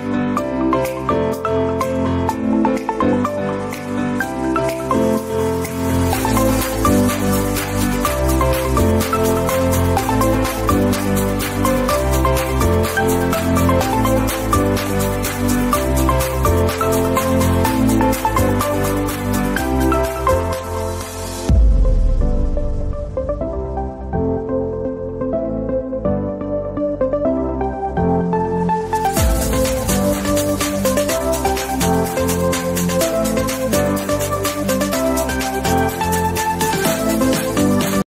you